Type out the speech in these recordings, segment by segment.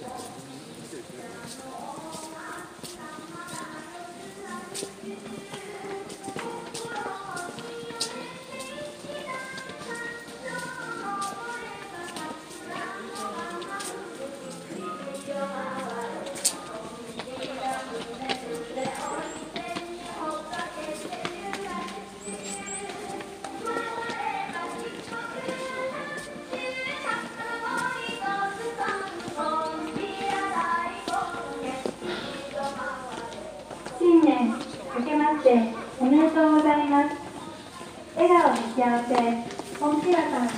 新年明けましておめでとうございます。笑顔幸せ本気らさん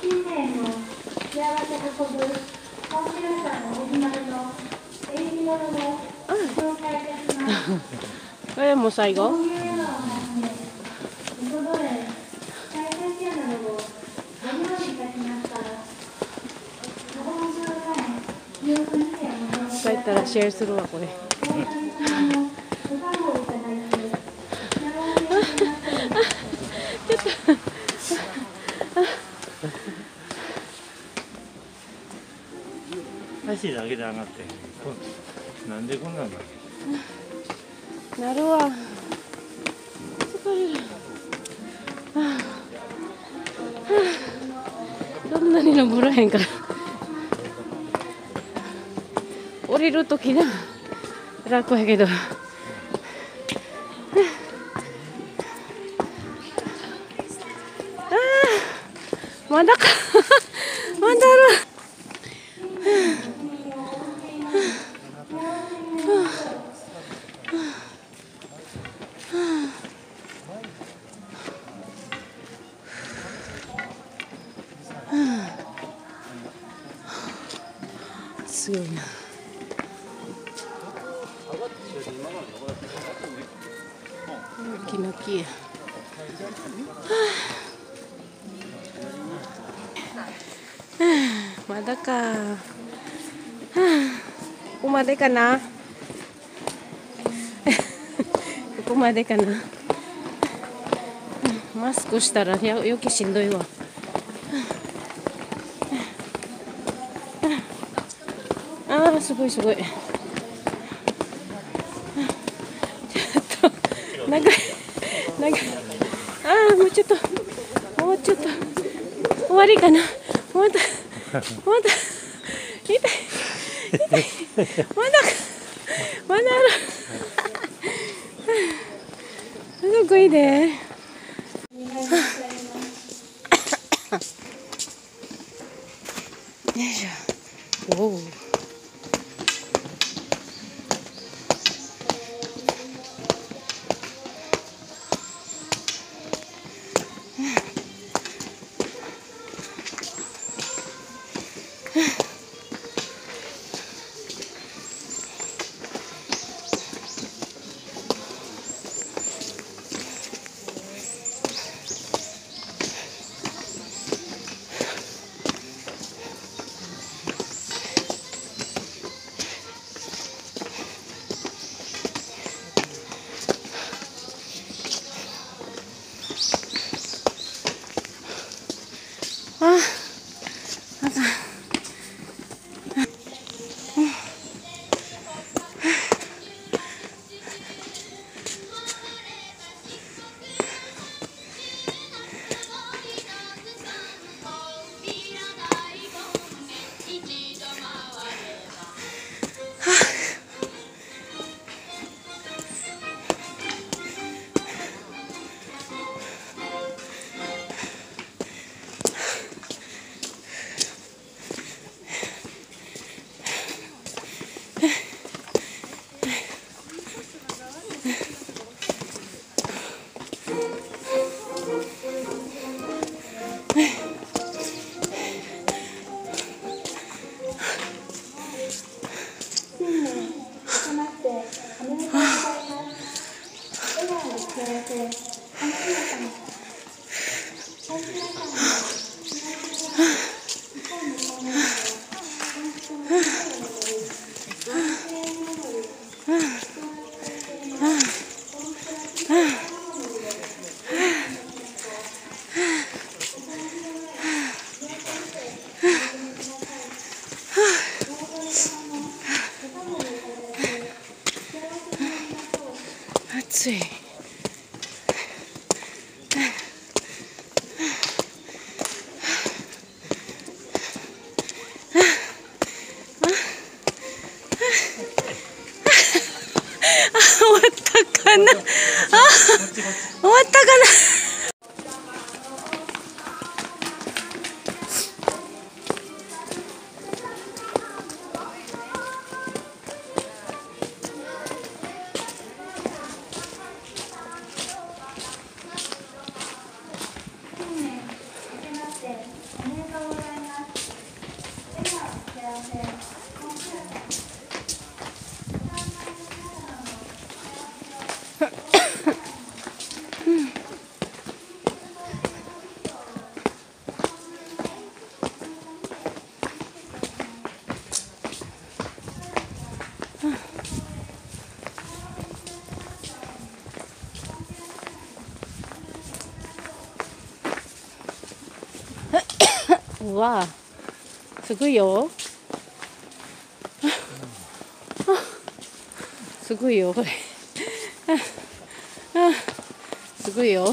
新年の幸せ運ぶ本気らさんのオリジナルの縁起物を紹介いたします。これもう最後帰ったらシェアするわこれ 大谷さんのご加護をいただいて幸せになってます足だけで上がってなんでこんなんなのなるわ。疲れる。はあ。そんなに登らへんから。降りるときな楽やけど。はあ。あ。まだかまだあるすごいな。大きな木や。はあはあまだか。はあここまでかな。ここまでかな。マスクしたらや余計しんどいわ。ああすごいすごい。ちょっと長い長い。ああもうちょっともうちょっと終わりかな。まだまだ痛い痛いまだまだある。すごいで。よいしょ。おお。let's see. うわすごいよ。すごいよこれ。すごいよ。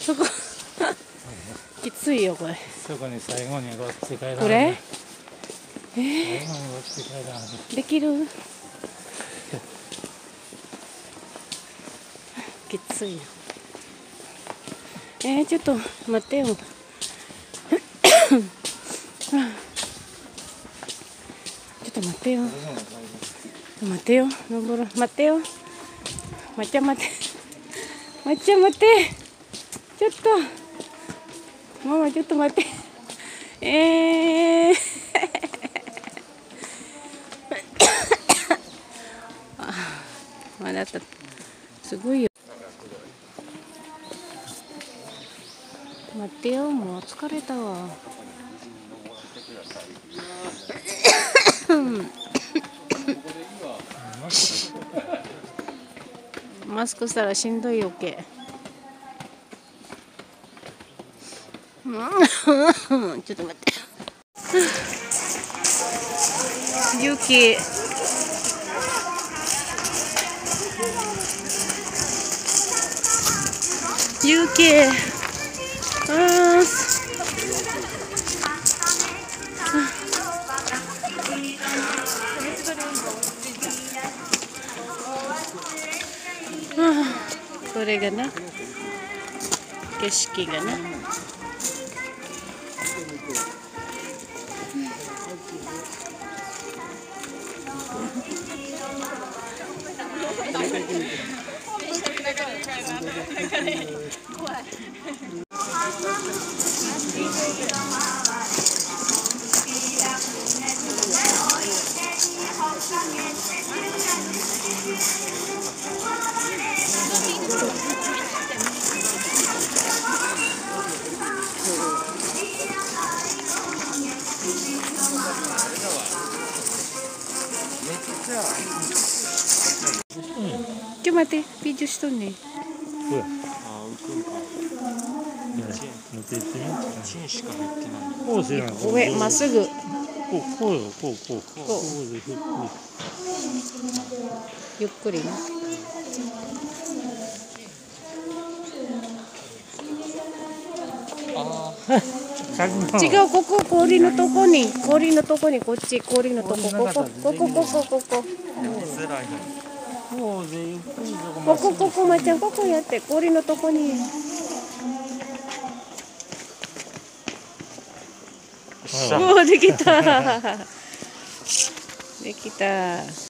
そこ。きついよこれ。そこに最後にごっつ帰らこれ？最後にごっつ帰らできる？きついよ。えー、ちょっと待ってよちょっと待ってよ待ってよ登ろう待ってよ待って待って待って待ってちょっとママちょっと待ってえーまだたすごいよ待ってよもう疲れたわ。マスクしたらしんどいよけ。うんちょっと待って。勇気勇気 করে গেলে কেশকি গেলে Thank you. これがな景色がなちょ待ってビデオしとんねうわあ浮くんか。乗っていってみチンしか入ってないこうせな上まっすぐこうこうよこうこうこうこうでゆっくりなくり違うここ氷のとこに氷のとこにこっち氷のとこここここここここここここここまっちゃんここやって氷のとこにおおできた。できた